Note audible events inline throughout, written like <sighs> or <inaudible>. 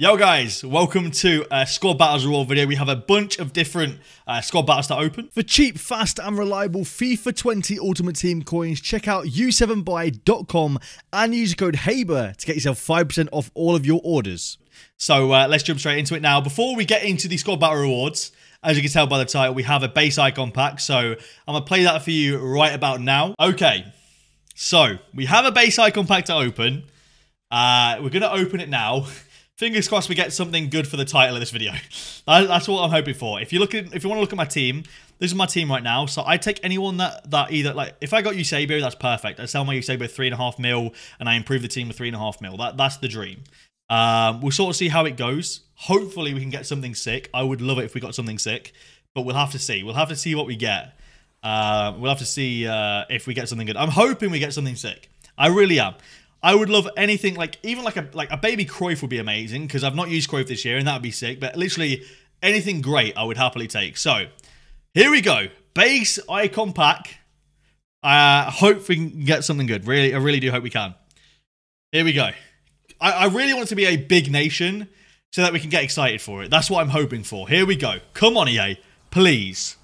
Yo guys, welcome to a Squad Battles Reward video. We have a bunch of different uh, squad battles to open. For cheap, fast and reliable FIFA 20 Ultimate Team coins, check out u7buy.com and use code HABER to get yourself 5% off all of your orders. So uh, let's jump straight into it now. Before we get into the Squad Battle Rewards, as you can tell by the title, we have a base icon pack. So I'm going to play that for you right about now. Okay, so we have a base icon pack to open. Uh, we're going to open it now. <laughs> fingers crossed we get something good for the title of this video. <laughs> That's what I'm hoping for. If you look at, if you want to look at my team, this is my team right now. So I take anyone that that either like if I got Eusebio, that's perfect. I sell my Eusebio three and a half mil, and I improve the team with three and a half mil. That that's the dream. Um, we'll sort of see how it goes. Hopefully we can get something sick. I would love it if we got something sick, but we'll have to see. We'll have to see what we get. Uh, we'll have to see uh, if we get something good. I'm hoping we get something sick. I really am. I would love anything like even like a like a baby Cruyff would be amazing because I've not used Cruyff this year and that would be sick. But literally anything great I would happily take. So here we go, base icon pack. I uh, hope we can get something good. Really, I really do hope we can. Here we go. I, I really want to be a big nation so that we can get excited for it. That's what I'm hoping for. Here we go. Come on, EA, please.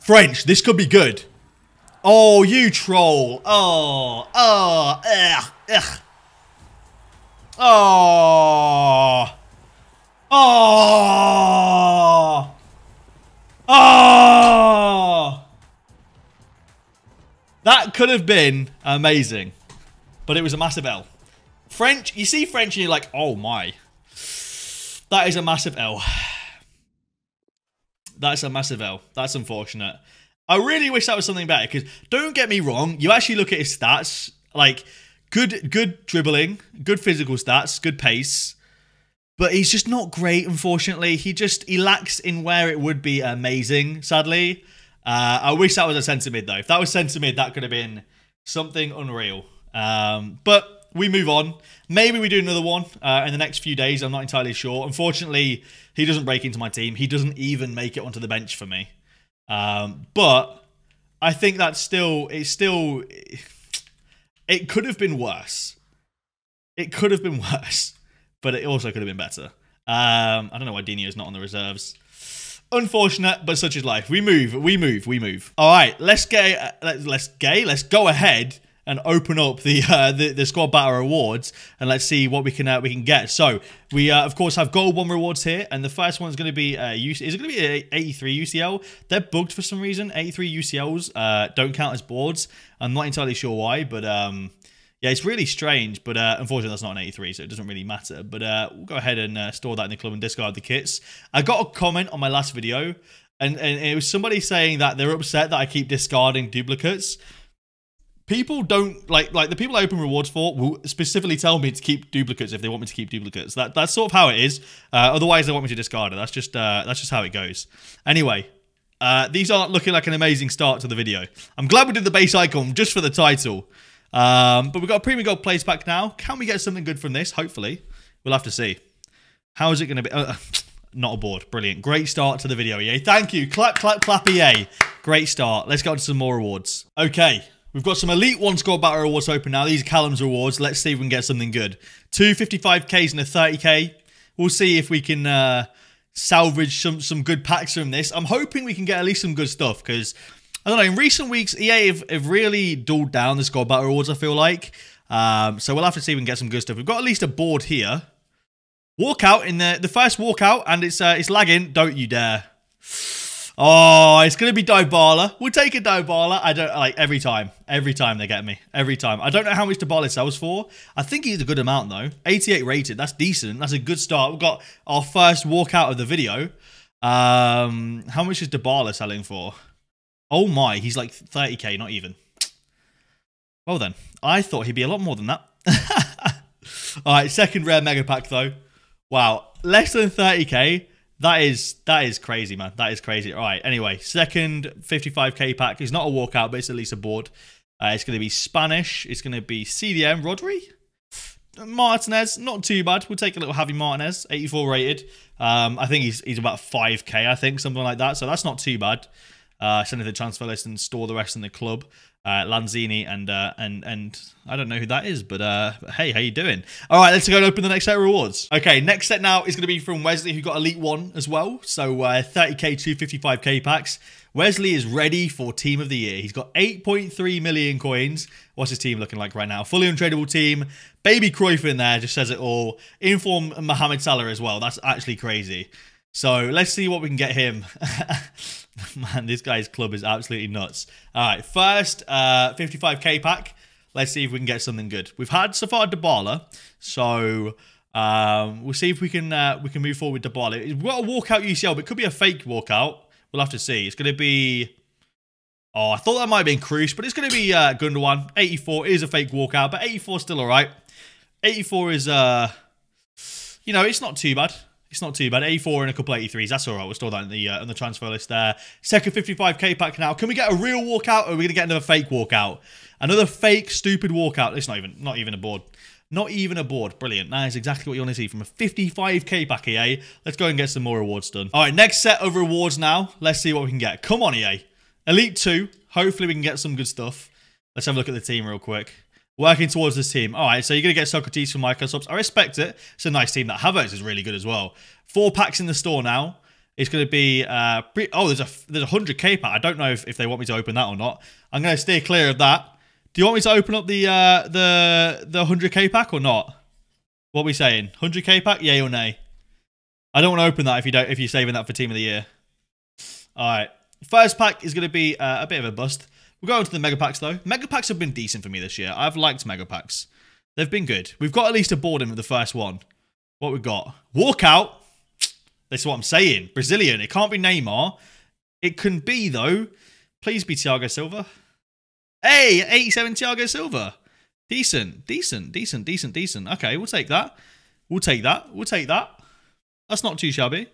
French, this could be good. Oh, you troll. Oh, oh, ugh, ugh. Oh. Oh. Oh. That could have been amazing. But it was a massive L. French, you see French and you're like, oh my. That is a massive L. That's a massive L. That's unfortunate. I really wish that was something better because don't get me wrong, you actually look at his stats, like good good dribbling, good physical stats, good pace. But he's just not great, unfortunately. He just he lacks in where it would be amazing, sadly. Uh, I wish that was a centre mid though. If that was centre mid, that could have been something unreal. Um, but we move on. Maybe we do another one uh, in the next few days. I'm not entirely sure. Unfortunately, he doesn't break into my team. He doesn't even make it onto the bench for me. Um, but I think that's still it's still it could have been worse. It could have been <laughs> worse, but it also could have been better. Um, I don't know why Dino is not on the reserves. Unfortunate, but such is life. We move, we move, we move. All right, let's get let's gay. Let's go ahead and open up the <laughs> uh, the, the squad battle rewards and let's see what we can uh, we can get. So we uh, of course have gold one rewards here, and the first one is going to be uh, is it going to be a 83 UCL? They're bugged for some reason. 83 UCLs uh, don't count as boards. I'm not entirely sure why, but um. Yeah, it's really strange, but uh, unfortunately that's not an 83, so it doesn't really matter. But uh, we'll go ahead and uh, store that in the club and discard the kits. I got a comment on my last video, and, and it was somebody saying that they're upset that I keep discarding duplicates people don't like like the people I open rewards for will specifically tell me to keep duplicates if they want me to keep duplicates. That that's sort of how it is. Uh, otherwise, they want me to discard it. That's just uh, that's just how it goes. Anyway, uh, these aren't looking like an amazing start to the video. I'm glad we did the base icon just for the title. Um, but we've got a premium gold place back now. Can we get something good from this? Hopefully, we'll have to see. How is it going to be? Uh, <sighs> not a board. Brilliant. Great start to the video, EA. Thank you. Clap, clap, clap, EA. Great start. Let's go to some more rewards. Okay. We've got some Elite One Squad Battle Rewards open now. These are Callum's rewards. Let's see if we can get something good. Two 55Ks and a 30K. We'll see if we can uh, salvage some, some good packs from this. I'm hoping we can get at least some good stuff because, I don't know, in recent weeks, EA have, have really dulled down the score Battle Rewards, I feel like. Um, so we'll have to see if we can get some good stuff. We've got at least a board here. Walkout in the, the first walkout, and it's, uh, it's lagging. Don't you dare. Oh, it's going to be Dybala. We'll take a Dybala. I don't like every time. Every time they get me. Every time. I don't know how much Dybala sells for. I think he's a good amount though. 88 rated. That's decent. That's a good start. We've got our first walkout of the video. Um, how much is Dybala selling for? Oh my, he's like 30k, not even. Well then, I thought he'd be a lot more than that. <laughs> All right, second rare mega pack though. Wow, less than 30k. That is that is crazy, man. That is crazy. All right. Anyway, second 55k pack is not a walkout, but it's at least a board. Uh, it's going to be Spanish. It's going to be CDM Rodri. Martinez, not too bad. We'll take a little Javi Martinez, 84 rated. Um, I think he's he's about 5k, I think, something like that. So that's not too bad. Uh, send it to the transfer list and store the rest in the club. Uh, Lanzini and uh, and and I don't know who that is, but uh, hey, how you doing? All right, let's go and open the next set of rewards. Okay, next set now is going to be from Wesley, who got Elite One as well. So uh, 30k to 55k packs. Wesley is ready for Team of the Year. He's got 8.3 million coins. What's his team looking like right now? Fully untradeable team. Baby Cruyff in there just says it all. Inform Mohamed Salah as well. That's actually crazy. So let's see what we can get him. <laughs> Man, this guy's club is absolutely nuts. All right, first uh, 55k pack. Let's see if we can get something good. We've had so far Dybala, so um, we'll see if we can uh, we can move forward with Dybala. We've got a walkout UCL, but it could be a fake walkout. We'll have to see. It's going to be. Oh, I thought that might have been Kroos, but it's going to be uh, Gundogan. 84 is a fake walkout, but 84 still all right. 84 is, uh, you know, it's not too bad. It's not too bad. 84 and a couple 83s. That's all right. We'll store that in the uh, on the transfer list there. Second 55k pack now. Can we get a real walkout or are we going to get another fake walkout? Another fake, stupid walkout. It's not even not even a board. Not even a board. Brilliant. That is exactly what you want to see from a 55k pack, EA. Let's go and get some more rewards done. All right, next set of rewards now. Let's see what we can get. Come on, EA. Elite 2. Hopefully we can get some good stuff. Let's have a look at the team real quick. Working towards this team. All right, so you're going to get Socrates from Microsoft. I respect it. It's a nice team. That Havertz is really good as well. Four packs in the store now. It's going to be uh, oh, there's a there's a hundred k pack. I don't know if, if they want me to open that or not. I'm going to steer clear of that. Do you want me to open up the uh, the the hundred k pack or not? What are we saying? Hundred k pack? Yay or nay? I don't want to open that if you don't if you're saving that for team of the year. All right, first pack is going to be uh, a bit of a bust. We'll go to the mega packs though. Mega packs have been decent for me this year. I've liked mega packs. They've been good. We've got at least a board in with the first one. What we got? Walkout. That's what I'm saying. Brazilian. It can't be Neymar. It can be though. Please be Thiago Silva. Hey, 87 Thiago Silva. Decent, decent, decent, decent, decent. Okay, we'll take that. We'll take that. We'll take that. That's not too shabby.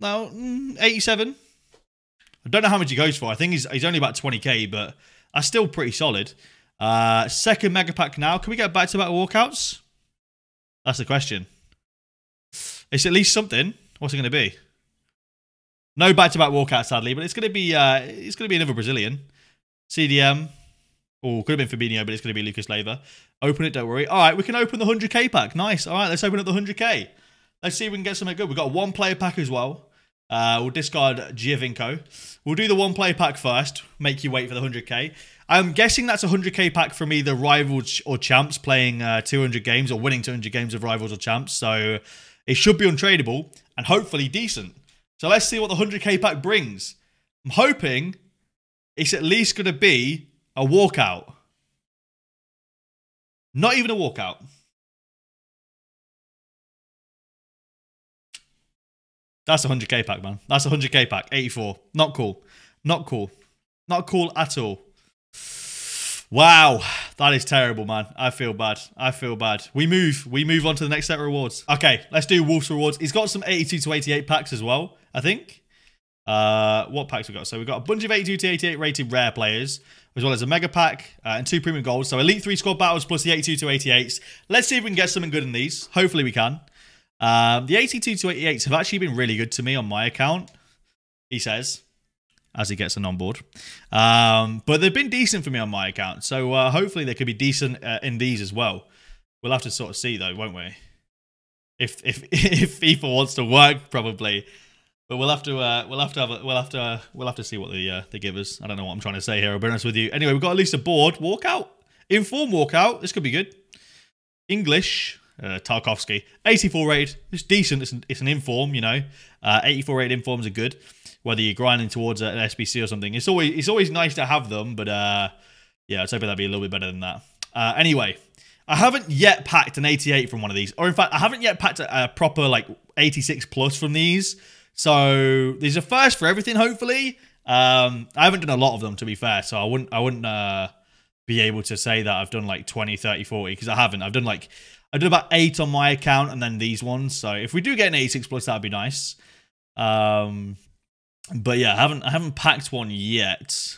Now, mm, 87. I don't know how much he goes for. I think he's, he's only about 20k, but that's still pretty solid. Uh, second mega pack now. Can we get back to back walkouts? That's the question. It's at least something. What's it going to be? No back to back walkout, sadly, but it's going to be uh, it's going to be another Brazilian. CDM. Oh, could have been Fabinho, but it's going to be Lucas Leiva. Open it, don't worry. All right, we can open the 100k pack. Nice. All right, let's open up the 100k. Let's see if we can get something good. We've got one player pack as well. Uh, we'll discard Giovinco. We'll do the one play pack first. Make you wait for the 100k. I'm guessing that's a 100k pack from either rivals or champs playing uh, 200 games or winning 200 games of rivals or champs. So it should be untradeable and hopefully decent. So let's see what the 100k pack brings. I'm hoping it's at least going to be a walkout. Not even a walkout. That's a 100k pack, man. That's a 100k pack. 84. Not cool. Not cool. Not cool at all. Wow, that is terrible, man. I feel bad. I feel bad. We move. We move on to the next set of rewards. Okay, let's do Wolves rewards. He's got some 82 to 88 packs as well, I think. Uh, what packs we got? So we've got a bunch of 82 to 88 rated rare players, as well as a mega pack uh, and two premium golds. So Elite 3 squad battles plus the 82 to 88s. Let's see if we can get something good in these. Hopefully we can. Um, the 82 to 88s have actually been really good to me on my account, he says, as he gets an on board. Um, but they've been decent for me on my account. So uh, hopefully they could be decent uh, in these as well. We'll have to sort of see though, won't we? If if <laughs> if FIFA wants to work, probably. But we'll have to uh, we'll have to have a, we'll have to uh, we'll have to see what the uh, they give us. I don't know what I'm trying to say here. I'll be honest with you. Anyway, we've got at least a board walkout, inform walkout. This could be good. English uh, Tarkowski. 84 rated. It's decent. It's an, it's an inform, you know. Uh, 84 rated informs are good. Whether you're grinding towards an SBC or something, it's always it's always nice to have them. But uh, yeah, I was hoping that'd be a little bit better than that. Uh, anyway, I haven't yet packed an 88 from one of these, or in fact, I haven't yet packed a, a proper like 86 plus from these. So there's a first for everything. Hopefully, um, I haven't done a lot of them to be fair, so I wouldn't I wouldn't uh, be able to say that I've done like 20, 30, 40 because I haven't. I've done like I did about eight on my account and then these ones. So if we do get an 86 plus, that'd be nice. Um, but yeah, I haven't I haven't packed one yet.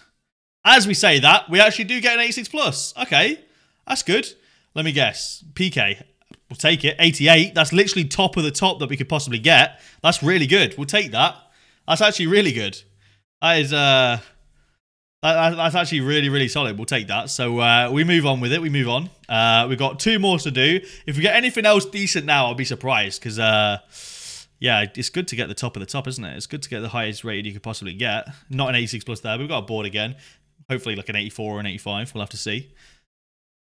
As we say that, we actually do get an 86 plus. Okay, that's good. Let me guess. PK, we'll take it. 88. That's literally top of the top that we could possibly get. That's really good. We'll take that. That's actually really good. That is uh, that, that's actually really really solid. We'll take that. So uh, we move on with it. We move on. Uh, we've got two more to do. If we get anything else decent now, I'll be surprised because uh, yeah, it's good to get the top of the top, isn't it? It's good to get the highest rated you could possibly get. Not an 86 plus there, we've got a board again. Hopefully like an 84 or an 85. We'll have to see.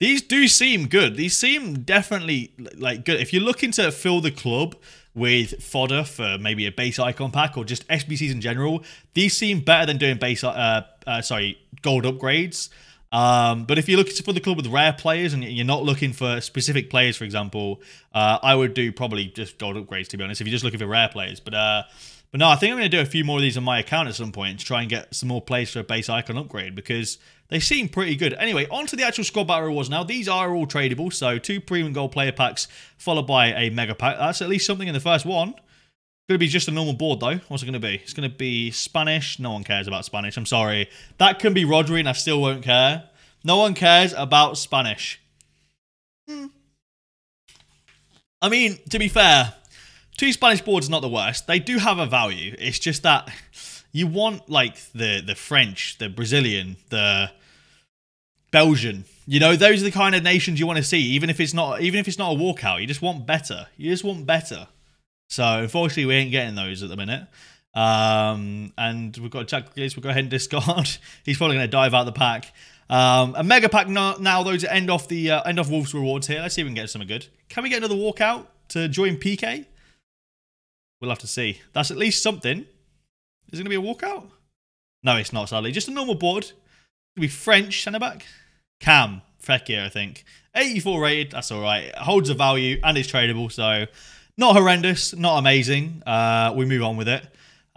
These do seem good. These seem definitely like good. If you're looking to fill the club with fodder for maybe a base icon pack or just SBCs in general, these seem better than doing base, uh, uh, sorry, gold upgrades. Um, but if you're looking for the club with rare players and you're not looking for specific players, for example, uh, I would do probably just gold upgrades to be honest. If you're just looking for rare players, but uh, but no, I think I'm going to do a few more of these on my account at some point to try and get some more players for a base icon upgrade because they seem pretty good. Anyway, on to the actual squad battle rewards now. These are all tradable, so two premium gold player packs followed by a mega pack. That's at least something in the first one. Going to be just a normal board though. What's it going to be? It's going to be Spanish. No one cares about Spanish. I'm sorry. That can be Rodri and I still won't care. No one cares about Spanish. Hmm. I mean, to be fair, two Spanish boards is not the worst. They do have a value. It's just that you want like the the French, the Brazilian, the Belgian. You know, those are the kind of nations you want to see. Even if it's not, even if it's not a walkout, you just want better. You just want better. So unfortunately, we ain't getting those at the minute. Um, and we've got Jack Grealish. We'll go ahead and discard. <laughs> He's probably going to dive out the pack. Um, a mega pack now, now though to end off the uh, end off Wolves rewards here. Let's see if we can get something good. Can we get another walkout to join PK? We'll have to see. That's at least something. Is it going to be a walkout? No, it's not, sadly. Just a normal board. It'll be French centre back. Cam Fekir, I think. 84 rated. That's all right. It holds a value and it's tradable. So not horrendous, not amazing. Uh, we move on with it.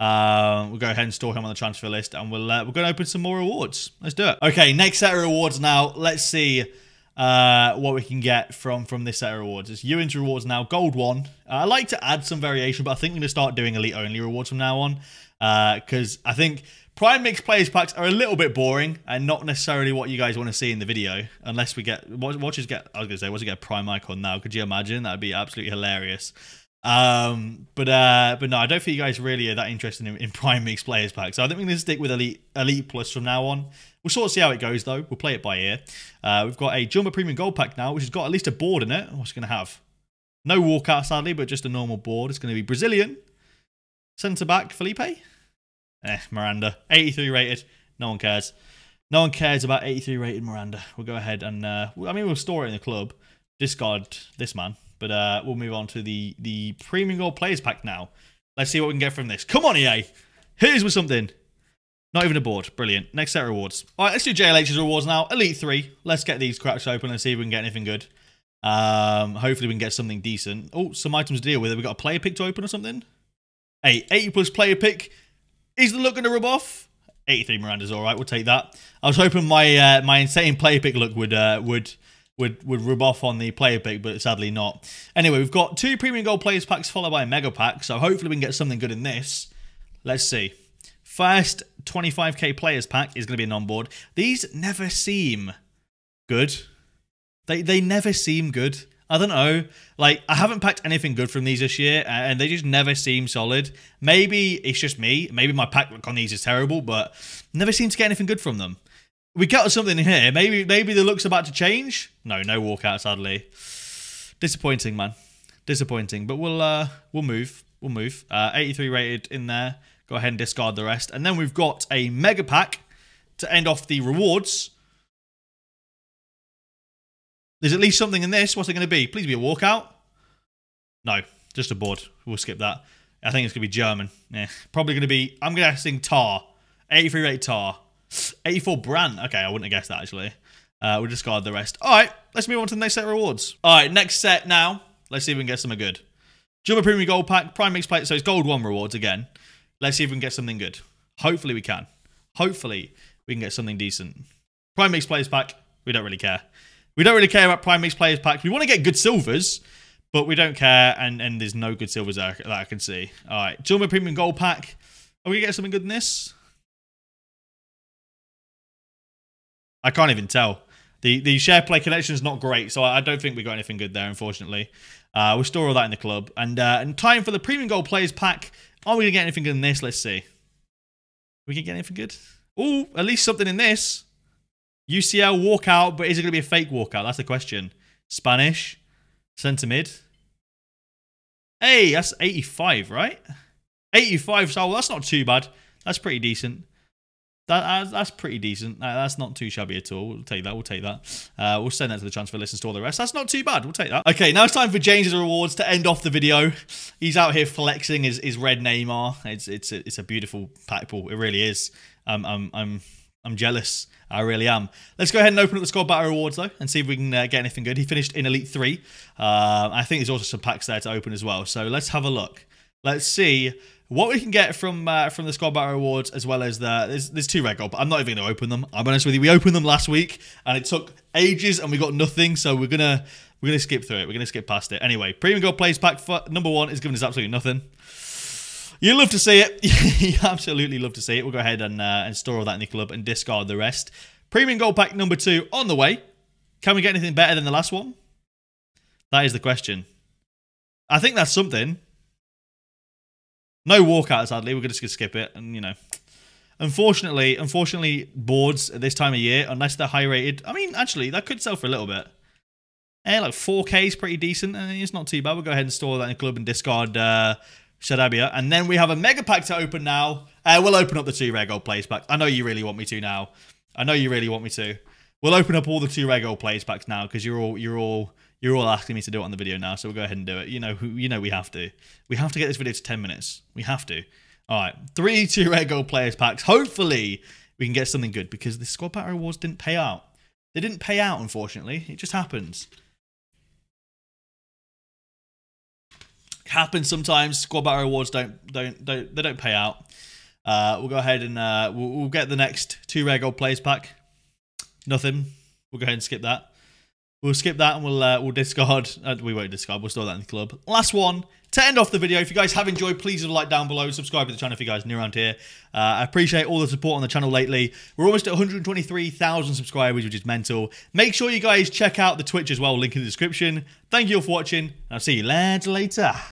Uh, we'll go ahead and store him on the transfer list, and we'll uh, we're going to open some more rewards. Let's do it. Okay, next set of rewards now. Let's see uh, what we can get from from this set of rewards. It's Ewing's rewards now, gold one. Uh, I like to add some variation, but I think we're going to start doing elite only rewards from now on because uh, I think Prime Mix Players Packs are a little bit boring and not necessarily what you guys want to see in the video. Unless we get watchers get, I was gonna say, we get a Prime icon now, could you imagine? That'd be absolutely hilarious. Um, but uh, but no, I don't think you guys really are that interested in, in <laughs> Prime Mix Players Packs. So I think we're gonna stick with Elite Elite Plus from now on. We'll sort of see how it goes though. We'll play it by ear. Uh, we've got a Jumbo Premium Gold Pack now, which has got at least a board in it. What's it gonna have? No walkout sadly, but just a normal board. It's gonna be Brazilian centre back Felipe. Eh, Miranda. 83 rated. No one cares. No one cares about 83 rated Miranda. We'll go ahead and, uh, I mean, we'll store it in the club. Discard this man. But uh, we'll move on to the, the Premium Gold Players Pack now. Let's see what we can get from this. Come on, EA. Here's with something. Not even a board. Brilliant. Next set of rewards. All right, let's do JLH's rewards now. Elite 3. Let's get these cracks open and see if we can get anything good. Um, hopefully we can get something decent. Oh, some items to deal with. Have we got a player pick to open or something? Hey, 80 plus player pick. Is the look going to rub off? 83 Miranda's all right. We'll take that. I was hoping my uh, my insane player pick look would uh, would would would rub off on the player pick, but sadly not. Anyway, we've got two premium gold players packs followed by a mega pack, so hopefully we can get something good in this. Let's see. First 25k players pack is going to be a non-board. These never seem good. They they never seem good. I don't know. Like, I haven't packed anything good from these this year, and they just never seem solid. Maybe it's just me. Maybe my pack look on these is terrible, but never seem to get anything good from them. We got something here. Maybe maybe the look's about to change. No, no walkout, sadly. Disappointing, man. Disappointing. But we'll uh we'll move. We'll move. Uh, 83 rated in there. Go ahead and discard the rest. And then we've got a mega pack to end off the rewards. There's at least something in this. What's it going to be? Please be a walkout. No, just a board. We'll skip that. I think it's going to be German. Yeah, probably going to be. I'm guessing Tar. 83 rate Tar. 84 Brandt. Okay, I wouldn't have guessed that actually. Uh, we'll discard the rest. All right, let's move on to the next set of rewards. All right, next set now. Let's see if we can get something good. Jumbo Premium Gold Pack, Prime Mix Plate. So it's Gold 1 rewards again. Let's see if we can get something good. Hopefully we can. Hopefully we can get something decent. Prime Mix Players Pack, we don't really care. We don't really care about Prime Mix Players Packs. We want to get good silvers, but we don't care, and, and there's no good silvers that, that I can see. All right, Jumbo Premium Gold Pack. Are we going to get something good in this? I can't even tell. The the share play connection is not great, so I don't think we got anything good there, unfortunately. Uh, we'll store all that in the club. And, uh, and time for the Premium Gold Players Pack. Are we going to get anything good in this? Let's see. We can get anything good. Oh, at least something in this. UCL walkout, but is it going to be a fake walkout? That's the question. Spanish, centre mid. Hey, that's 85, right? 85, so that's not too bad. That's pretty decent. That, uh, that's pretty decent. That's not too shabby at all. We'll take that. We'll take that. Uh, we'll send that to the transfer list and store the rest. That's not too bad. We'll take that. Okay, now it's time for James's rewards to end off the video. He's out here flexing his, his red Neymar. It's it's a, it's a beautiful pack pull. It really is. Um, I'm I'm I'm jealous. I really am. Let's go ahead and open up the squad battle rewards though, and see if we can uh, get anything good. He finished in Elite Three. Uh, I think there's also some packs there to open as well. So let's have a look. Let's see what we can get from uh, from the squad battle rewards as well as the there's, there's two red gold but i'm not even going to open them i'm honest with you we opened them last week and it took ages and we got nothing so we're gonna we're gonna skip through it we're gonna skip past it anyway premium gold plays pack number one is giving us absolutely nothing you love to see it <laughs> you absolutely love to see it we'll go ahead and uh, and store all that in the club and discard the rest premium gold pack number two on the way can we get anything better than the last one that is the question i think that's something no walkout, sadly. We're just going to skip it. And, you know, unfortunately, unfortunately, boards at this time of year, unless they're high rated, I mean, actually, that could sell for a little bit. Yeah, like 4K is pretty decent. it's not too bad. We'll go ahead and store that in the club and discard uh, Sarabia. And then we have a mega pack to open now. Uh, we'll open up the two rare gold plays packs. I know you really want me to now. I know you really want me to. We'll open up all the two rare gold plays packs now because you're all you're all you're all asking me to do it on the video now, so we'll go ahead and do it. You know, you know we have to. We have to get this video to 10 minutes. We have to. All right, three two red gold players packs. Hopefully, we can get something good because the squad battle rewards didn't pay out. They didn't pay out, unfortunately. It just happens. Happens sometimes. Squad battle rewards don't don't don't they don't pay out. Uh, we'll go ahead and uh, we'll, we'll get the next two rare gold plays pack. Nothing. We'll go ahead and skip that. We'll skip that and we'll uh, we'll discard. Uh, we won't discard. We'll store that in the club. Last one to end off the video. If you guys have enjoyed, please leave a like down below. Subscribe to the channel if you guys are new around here. Uh, I appreciate all the support on the channel lately. We're almost at 123,000 subscribers, which is mental. Make sure you guys check out the Twitch as well. Link in the description. Thank you all for watching. I'll see you lads later.